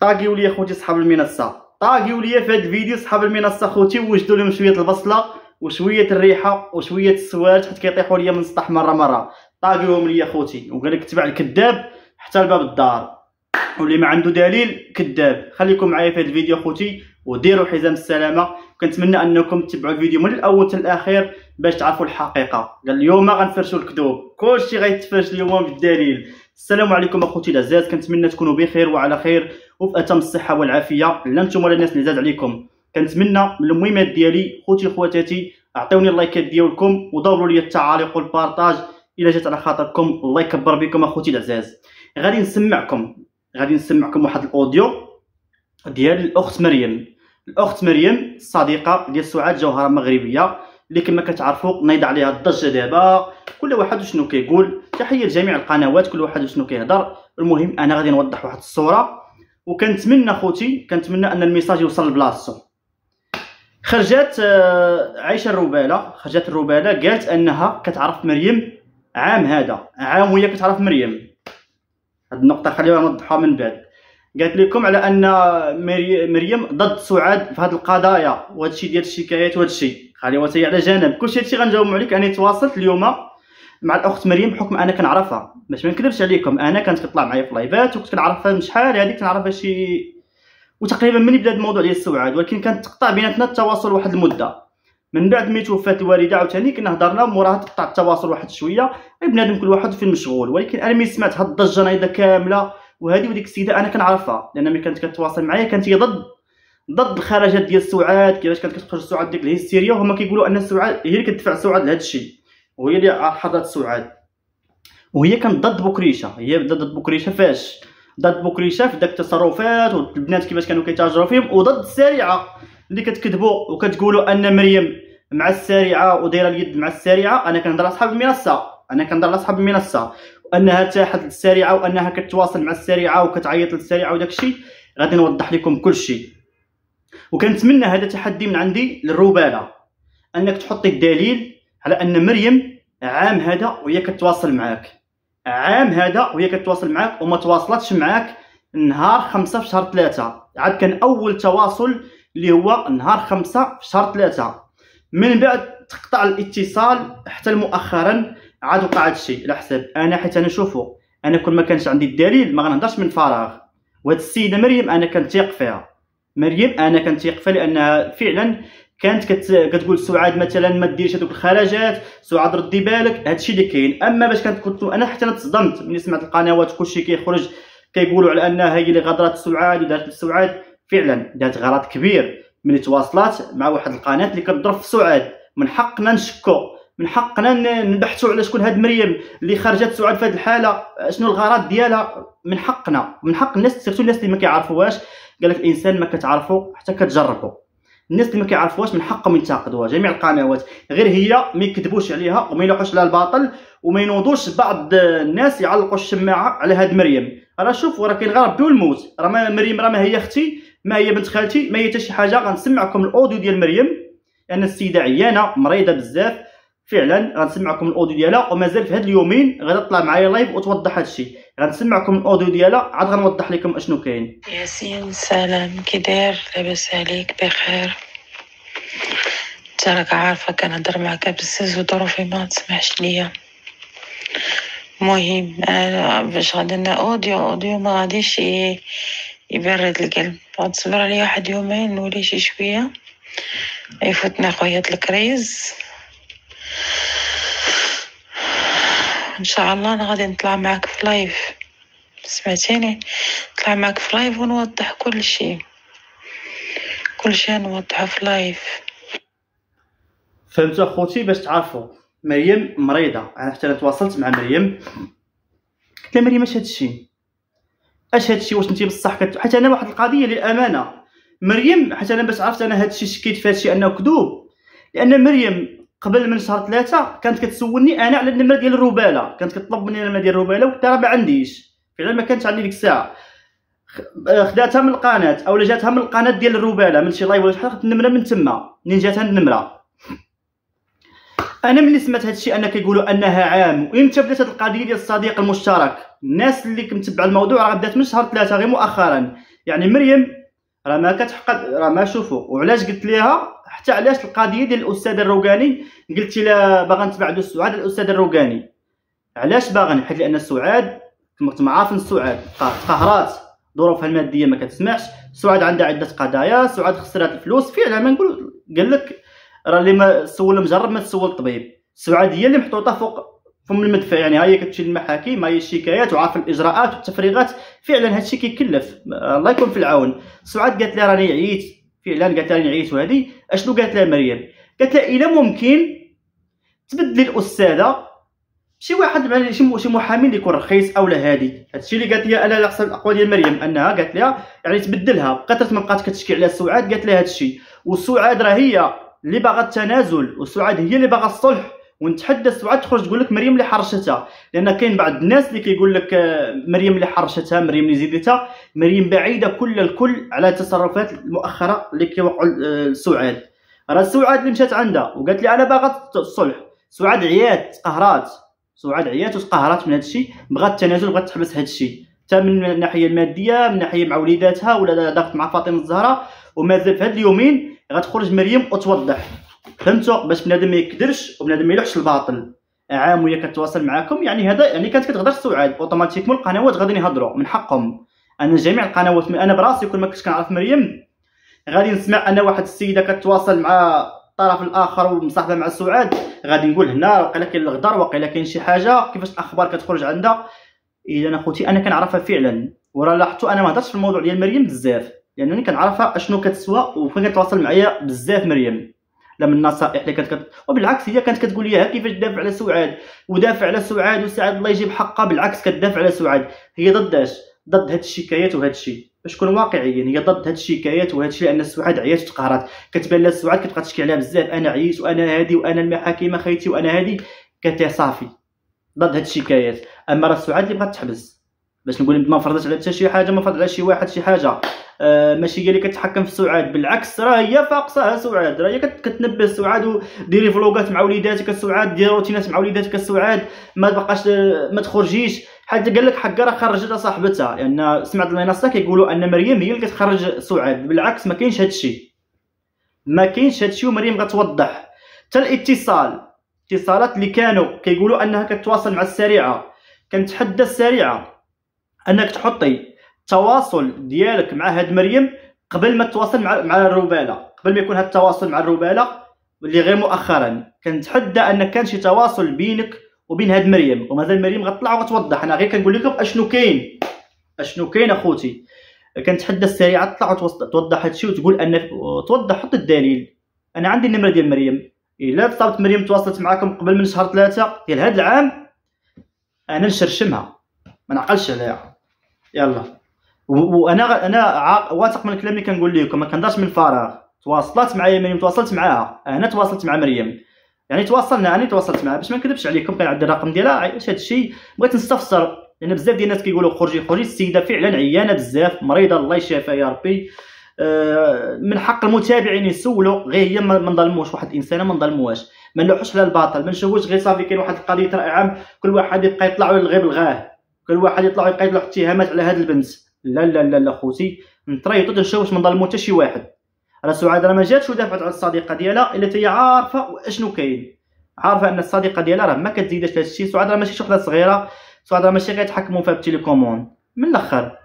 طاقيو لي خوتي صحاب المنصه طاقيو لي في هذا الفيديو صحاب المنصه خوتي وجدوا لهم شوية البصله وشويه الريحه وشويه السواد حيت كيطيحوا ليا من السطح مره مره طاقيوهم لي خوتي وقال لك تبع الكذاب حتى لباب الدار واللي ما عنده دليل كذاب خليكم معايا في هذا الفيديو خوتي وديروا حزام السلامه كنتمنى انكم تتبعوا الفيديو من الأول حتى الاخير باش تعرفوا الحقيقة قال اليوم غنفرشوا الكذوب كلشي غيتفرش اليوم بالدليل السلام عليكم أخوتي العزاز كنتمنى تكونوا بخير وعلى خير وفي أتم الصحة والعافية. لا نتوما ولا الناس اللي زاد عليكم. كنتمنى من المهمات ديالي خوتي خواتاتي أعطيوني اللايكات ديالكم ودوروا لي التعاليق والبارطاج. إلا جات على خاطركم الله يكبر بكم أخوتي العزاز غادي نسمعكم غادي نسمعكم واحد الأوديو ديال الأخت مريم. الأخت مريم الصديقه ديال سعاد جوهرة مغربية. اللي كما كتعرفوا نايض عليها الضجه دابا. كل واحد شنو كيقول تحية لجميع القنوات كل واحد شنو كيهضر. المهم أنا غادي نوضح واحد الصورة. وكنتمنى خوتي كنتمنى أن الميساج يوصل لبلاصتو. خرجت آه، عايشه الربالة خرجت الربالة قالت أنها كتعرف مريم عام هذا. عام وهي كتعرف مريم. هاد النقطة خلينا نوضحها من بعد. قالت لكم على أن مريم ضد سعاد في هاد القضايا. وهذا الشيء ديال الشكايات وهذا خليها هي على جانب. كلشي هادشي غنجاوب عليك. أنا تواصلت اليوم مع الأخت مريم بحكم أنا كنعرفها. باش ما نكذبش عليكم أنا كانت كطلع معايا في لايفات وكنت كنعرفها من شحال هذيك كنعرفها شي وتقريبا من بدا الموضوع ديال السعاد ولكن كانت تقطع بيناتنا التواصل واحد المدة. من بعد ملي توفات الوالدة عاوتاني كنا هضرنا موراها تقطع التواصل واحد شوية. بنادم كل واحد فين مشغول ولكن أنا ملي سمعت هاد الضجة نايضة كاملة. وهذه وديك السيدة أنا كنعرفها. لأن ملي كانت كتواصل معايا كانت هي ضد. ضد الخرجات ديال سعاد كيفاش كانت كتخرج سعاد ديك الهستيريا وهما كيقولوا أن سعاد هي اللي كتدفع سعاد لهذا الشيء وهي اللي حضرت سعاد وهي كانت ضد بكريشة هي ضد بكريشة فاش؟ ضد بكريشة في داك التصرفات والبنات كيفاش كانوا كيتاجروا فيهم وضد السارعه اللي كتكذبوا وكتقولوا أن مريم مع السارعه ودايرة اليد مع السارعه أنا كنهضر أصحاب المنصة أنا كنهضر أصحاب المنصة. وانها تاحت للسارعه وأنها كتواصل مع السارعه وكتعيط للسارعه وداك الشيء. غادي نوضح لكم كل شيء. وكنتمنى هذا تحدي من عندي للرباله أنك تحطي الدليل على أن مريم عام هذا وهي كتواصل معاك. عام هذا وهي كتواصل معاك وما تواصلتش معاك نهار خمسة في شهر ثلاثة. عاد كان أول تواصل اللي هو نهار خمسة في شهر ثلاثة. من بعد تقطع الاتصال حتى مؤخرا عاد وقع هذا الشيء على حساب. أنا حيت أنا شوفوا أنا كل ما كانش عندي الدليل ما غنهضرش من فراغ. وهاد السيدة مريم أنا كنتيق فيها. مريم أنا كنتيق فيها لانها فعلا كانت كت... كتقول سعاد مثلا ما ديريش هذوك الخرجات سعاد ردي بالك هادشي اللي كاين. أما باش كنت كنت أنا حتى أنا تصدمت ملي سمعت القنوات كلشي كيخرج كيقولوا على أنها هي اللي غدرت سعاد ودارت لسعاد. فعلا دارت غلط كبير. ملي تواصلات مع واحد القناة اللي كتضرب في سعاد. من حقنا نشكو. من حقنا نبحثوا على شكون هاد مريم اللي خرجت سعاد في هذه الحالة شنو الغرض ديالها؟ من حقنا من حق الناس سيرتو الناس اللي ما كيعرفوهاش قال لك الانسان ما كتعرفو حتى كتجربو. الناس اللي ما كيعرفوهاش من حقهم ينتقدوها جميع القنوات. غير هي ما يكذبوش عليها وما يلوحوش على الباطل وما ينوضوش بعض الناس يعلقوا الشماعة على هاد مريم. راه شوف راه كاين غير ربي والموت. راه مريم راه ما هي أختي ما هي بنت خالتي ما هي حتى شي حاجة. غنسمعكم الأوديو ديال مريم. لأن السيدة عيانة مريضة بزاف. فعلا غنسمعكم ال audio ديالها ومازال في هاد اليومين غادا تطلع معايا live وتوضح هادشي غنسمعكم ال audio ديالها عاد غنوضح لكم أشنو كاين. ياسين سلام. كي داير؟ لاباس عليك بخير. راك عارفة كنهضر معاك بزاف وظروفي ما تسمحش ليا. مهم باش غادي audio audio ما غاديش يبرد القلب. غاد تصبر عليا واحد يومين نولي شي شوية. يفوتنا خويا ال crise. إن شاء الله أنا غادي نطلع معاك في live سمعتيني؟ نطلع معاك في live ونوضح كل شيء. كل شيء نوضحه في live فهمتوا أخوتي باش تعرفوا مريم مريضة. أنا حتى أنا تواصلت مع مريم. قلت لها مريم أش هادشي أش هادشي واش انت بصح كت... حتى أنا واحد القضية للأمانة. مريم حتى أنا باش عرفت أنا هادشي شكيت في هادشي أنه كذوب. لأن مريم قبل من شهر ثلاثة كانت كتسولني أنا على النمرة ديال الرباله كانت كتطلب مني النمرة ديال الرباله وقلت راه ما عنديش. فعلا ما كانتش عندي ديك الساعة. خداتها من القناة أو جاتها من القناة ديال الرباله من شي لايف ولا شحال خدت النمرة من تما. منين جاتها النمرة؟ أنا ملي سمعت هذا الشيء أنا كيقولوا أنها عام وإمتى بدات هذه القضية ديال الصديق المشترك؟ الناس اللي كنتبع الموضوع راه بدات من شهر ثلاثة غير مؤخرا. يعني مريم راه ما كتحقد راه ما شوفوا. وعلاش قلت ليها؟ حتى علاش القضية ديال الأستاذ الروقاني؟ قلت لها باغا نتبع سعاد الأستاذ الروقاني. علاش باغا حيت لأن سعاد كما عارفين سعاد قهرات. ظروفها المادية ما كتسمحش. سعاد عندها عدة قضايا. سعاد خسرات الفلوس. فعلا ما نقول قال لك راه اللي ما سول مجرب ما تسول الطبيب. سعاد هي اللي محطوطة فوق فم المدفع. يعني هي كتمشي للمحاكم هي الشكايات وعارف الإجراءات والتفريغات. فعلا هادشي كيكلف. الله يكون في العون. سعاد قالت لها راني عييت. فعلا قالت لها عييت وهذه أشنو قالت لها مريم؟ قالت لها إلا ممكن تبدلي الأستاذة شي واحد شي شي محامي اللي يكون رخيص أو لا هادي. هادشي اللي قالت لي أنا على حسب الاقوال ديال مريم أنها قالت لها يعني تبدلها. بقات ما بقات كتشكي على سعاد قالت لها هادشي. وسعاد راه هي اللي باغا التنازل وسعاد هي اللي باغا الصلح. ونتحدى سعاد تخرج تقول لك مريم اللي حرشتها. لأن كاين بعض الناس اللي كيقول لك آه، مريم اللي حرشتها مريم اللي زيدتها. مريم بعيدة كل الكل على التصرفات المؤخره اللي كيوقعوا لسعاد آه، راه سعاد اللي مشات عندها وقالت لي أنا باغا الصلح. سعاد عيات قهرات سعاد عيات وتقهرات من هذا الشيء بغات التنازل بغات تحبس هذا الشيء حتى من الناحية المادية من الناحيه مع وليداتها ولا ضغط مع فاطمة الزهراء. ومازال في هاد اليومين غتخرج مريم وتوضح. فهمتوا؟ باش بنادم ما يكدرش وبنادم ما يلوحش الباطل. عام وهي كتواصل معكم يعني هذا يعني كانت كتغدر سعاد اوتوماتيكمون القنوات غادي يهضروا من حقهم. أنا جميع القنوات أنا براسي كل ما كنت كنعرف مريم غادي نسمع ان واحد السيدة كتواصل مع الطرف الآخر ومصاحبة مع سعاد غادي نقول هنا وقيلا كاين الغدر وقيلا كاين شي حاجة كيفاش الأخبار كتخرج عندها؟ إذا اخوتي أنا كنعرفها فعلا. وراه لاحظتوا أنا ما هضرتش في الموضوع ديال مريم بزاف. لأنني كنعرفها أشنو كتسوى وفين كتواصل معايا بزاف مريم. لا من النصائح اللي كانت كت... وبالعكس هي كانت كتقول لي كيفاش تدافع على سعاد؟ ودافع على سعاد وسعاد الله يجيب حقها بالعكس كتدافع على سعاد. هي ضد اش ضد هاد الشكايات وهاد الشيء. باش نكون واقعيين هي ضد هاد الشكايات وهاد الشيء لأن سعاد عيات وتقهرات كتبان لها سعاد كتبقى تشكي عليها بزاف أنا عييت وأنا هادي وأنا المحاكم خيتي وأنا هادي. كتي صافي. ضد هاد الشكايات أما راه سعاد اللي بغات تحبس. باش نقول ما فرضت على حتى شي حاجة ما فرضت على شي واحد شي حاجة. ماشي هي اللي كتحكم في سعاد. بالعكس راه هي فاقصاها سعاد. راه هي كتنبه سعاد وديري فلوغات مع وليداتك سعاد ديري روتينات مع وليداتك سعاد ما تبقاش ما تخرجيش. حتى قال لك حقا راه خرجتها صاحبتها. لأن يعني سمعت المنصه كيقولوا أن مريم هي اللي كتخرج سعاد. بالعكس ما كاينش هادشي ما كاينش هادشي ومريم غتوضح. حتى الاتصال اتصالات اللي كانوا كيقولوا أنها كتواصل مع السريعة. كنتحدى السريعة. أنك تحطي التواصل ديالك مع هاد مريم قبل ما تواصل مع مع الرباله قبل ما يكون هاد التواصل مع الرباله اللي غير مؤخرا كنتحدى أن كان شي تواصل بينك وبين هاد مريم. ومازال مريم غتطلع وتوضح. أنا غير كنقول لكم أشنو كاين؟ أشنو كاين أخوتي؟ كنتحدى السريعة تطلع وتوضح هادشي وتقول أن توضح حط الدليل. أنا عندي النمرة ديال مريم. إلا صابت مريم تواصلت معكم قبل من شهر ثلاثة ديال هاد العام أنا نشرشمها. ما نعقلش عليها. يلا. وأنا أنا واثق من الكلام اللي كنقول لكم ما كنهضرش من فراغ. تواصلت معايا مريم تواصلت معاها أنا تواصلت مع مريم. يعني تواصلنا أنا تواصلت معاها باش ما نكذبش عليكم كان عندي الرقم ديالها علاش الشيء بغيت نستفسر. لأن يعني بزاف ديال الناس كيقولوا خرجي خرجي السيدة فعلا عيانة بزاف مريضة الله يشافيها يا ربي. آه، من حق المتابعين يسولوا غير هي ما نظلموش واحد الانسانه ما نظلموهاش. ما نلوحوش على الباطل ما نشوفوش غير صافي كاين واحد القضية راي عام كل واحد يبقى يطلع للغيب الغاه كل واحد يطلع يبقى يطلع اتهامات على هذه البنت. لا لا لا لا خوتي. نطريطو تنشوف واش من ظلمو حتى شي واحد. راه سعاد راه ما جاتش ودافعت على الصديقة ديالها إلا هي عارفة اشنو كاين. عارفة أن الصديقة ديالها راه ما كتزيدش لهذا الشيء. سعاد راه ماشي شي وحدة صغيرة. سعاد راه ماشي غيتحكموا فيها بال télécommande من الأخر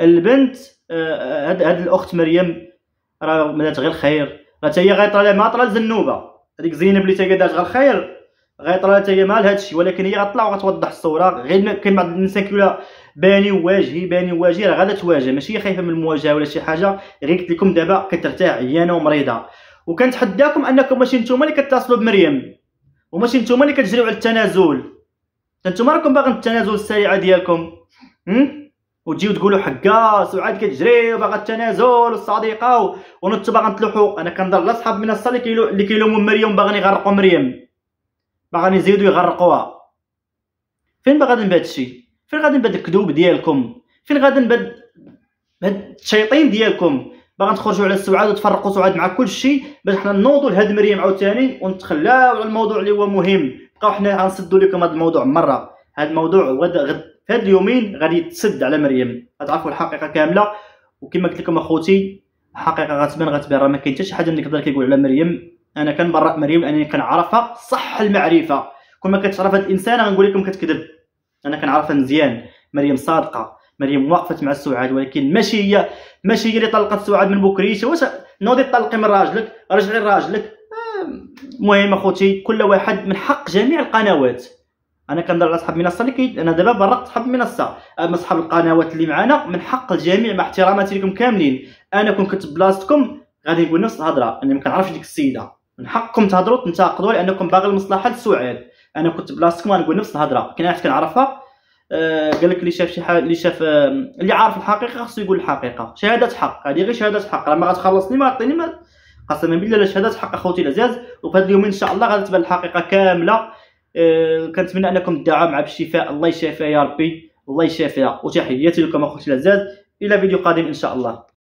البنت آه، هاد هاد الأخت مريم راه بدات غير الخير. راه هي غيطرى لها ما طرا الزنوبه هذيك زينب اللي تاهي دارت غير الخير غيطرى لها هي مال هادشي ولكن هي غتطلع وغتوضح الصورة. غير كاين بعض الناس كيقولوا باني وواجهي باني وواجهي راه غادا تواجه. ماشي خايفة من المواجهة ولا شي حاجة. غير قلت لكم دابا كترتاح عيانه ومريضة. وكنتحداكم أنكم ماشي نتوما اللي كتصلوا بمريم. وماشي نتوما اللي كتجريو على التنازل. نتوما راكم باغيين التنازل السريعة ديالكم. وتجيو تقولوا حقا سعاد كتجري وباغا التنازل والصديقه ونتو باغا تلوحوا أنا كنضر لا صحاب من الصالي اللي كيلوموا مريم باغيين يغرقوا مريم. باغيين يزيدوا يغرقوها. فين باغا بهذا الشيء فين غادي نبدا الكذوب ديالكم؟ فين غادي نبدا هاد الشياطين ديالكم؟ باغا تخرجوا على السعاد وتفرقوا سعاد مع كل شيء باش حنا نوضوا لهاد مريم عاوتاني ونتخلاو على الموضوع اللي هو مهم. بقاو حنا غنسدوا لكم هاد الموضوع مرة. هاد الموضوع غد في هاد اليومين غادي يتسد على مريم. غتعرفوا الحقيقة كاملة؟ وكما قلت لكم أخوتي الحقيقة غتبان غتبان راه ما كاين حتى شي حاجة نقدر كيقول على مريم. أنا كنبرأ مريم لأنني كنعرفها صح المعرفة. كل ما كتعرف هاد الإنسان غنقول لكم كتكذب. أنا كنعرفها مزيان. مريم صادقة. مريم وقفت مع سعاد ولكن ماشي هي ماشي هي اللي طلقت سعاد من بكريشه واش نوضي طلقي من راجلك؟ رجعي لراجلك المهم أخوتي. كل واحد من حق جميع القنوات. أنا كنهضر على صحاب المنصه اللي أنا دابا برقت صحاب المنصه أما صحاب القنوات اللي معانا من حق الجميع مع احتراماتي لكم كاملين. أنا كون كنت بلاصتكم. غادي نقول نفس الهضرة. أنا ما كنعرفش ديك السيدة. من حقكم تهضروا تنتقدوا لأنكم باغي المصلحة لسعاد أنا كنت بلاصتكم غنقول نفس الهضره واحد كنعرفها آه قال لك اللي شاف شي حاجة اللي شاف اللي عارف الحقيقة خصو يقول الحقيقة. شهادة حق هذه غير شهادة حق. راه ما غتخلصني ما عطيني ما قسما بالله لا شهادة حق أخوتي العزاز وفي هاد اليومين إن شاء الله غادي تبان الحقيقة كاملة. آه كنتمنى أنكم تدعوا مع بالشفاء. الله يشافيها يا ربي. الله يشافيها. وتحياتي لكم أخوتي العزاز إلى فيديو قادم إن شاء الله.